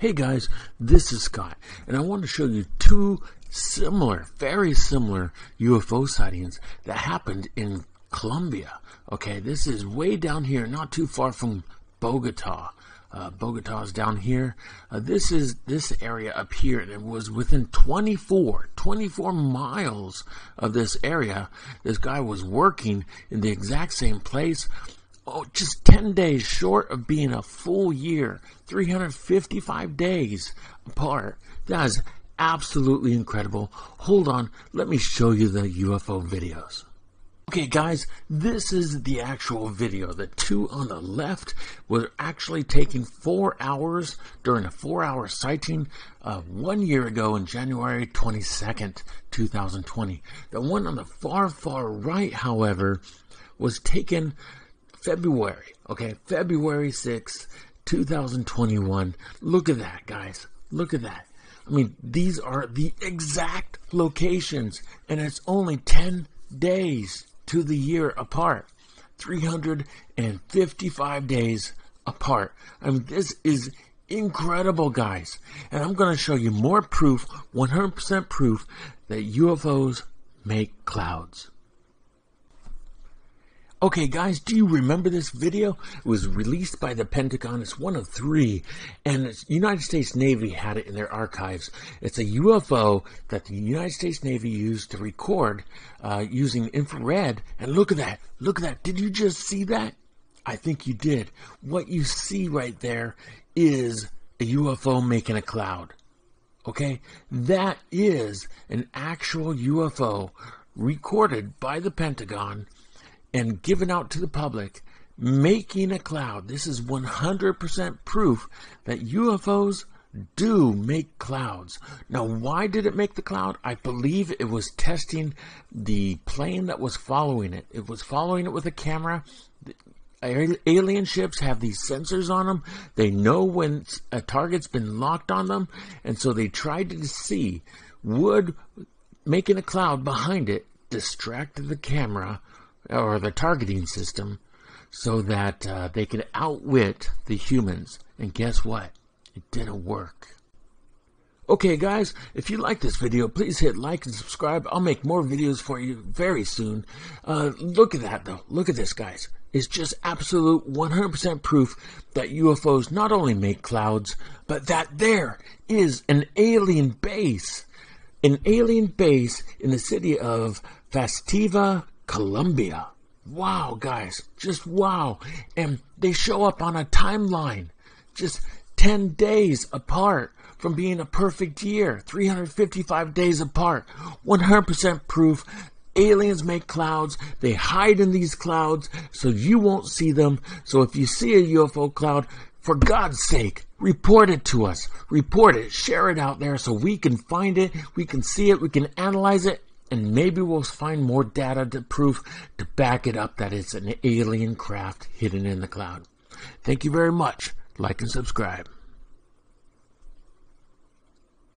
Hey guys, this is Scott, and I want to show you two similar, very similar UFO sightings that happened in Colombia. Okay, this is way down here, not too far from Bogota. Uh, Bogota is down here. Uh, this is this area up here, and it was within 24, 24 miles of this area. This guy was working in the exact same place oh, just 10 days short of being a full year, 355 days apart. That is absolutely incredible. Hold on, let me show you the UFO videos. Okay, guys, this is the actual video. The two on the left were actually taken four hours during a four hour sighting uh, one year ago in January 22nd, 2020. The one on the far, far right, however, was taken February, okay, February 6th, 2021. Look at that, guys. Look at that. I mean, these are the exact locations, and it's only 10 days to the year apart. 355 days apart. I mean, this is incredible, guys. And I'm going to show you more proof, 100% proof, that UFOs make clouds. Okay, guys, do you remember this video? It was released by the Pentagon. It's one of three, and the United States Navy had it in their archives. It's a UFO that the United States Navy used to record uh, using infrared. And look at that! Look at that! Did you just see that? I think you did. What you see right there is a UFO making a cloud. Okay, that is an actual UFO recorded by the Pentagon and given out to the public, making a cloud. This is 100% proof that UFOs do make clouds. Now, why did it make the cloud? I believe it was testing the plane that was following it. It was following it with a camera. Alien ships have these sensors on them. They know when a target's been locked on them, and so they tried to see would making a cloud behind it distract the camera or the targeting system so that uh, they could outwit the humans. And guess what? It didn't work. Okay, guys, if you like this video, please hit like and subscribe. I'll make more videos for you very soon. Uh, look at that, though. Look at this, guys. It's just absolute 100% proof that UFOs not only make clouds, but that there is an alien base. An alien base in the city of Fastiva, Colombia. Wow, guys, just wow. And they show up on a timeline, just 10 days apart from being a perfect year, 355 days apart. 100% proof aliens make clouds. They hide in these clouds so you won't see them. So if you see a UFO cloud, for God's sake, report it to us. Report it. Share it out there so we can find it. We can see it. We can analyze it and maybe we'll find more data to prove to back it up that it's an alien craft hidden in the cloud. Thank you very much. Like and subscribe.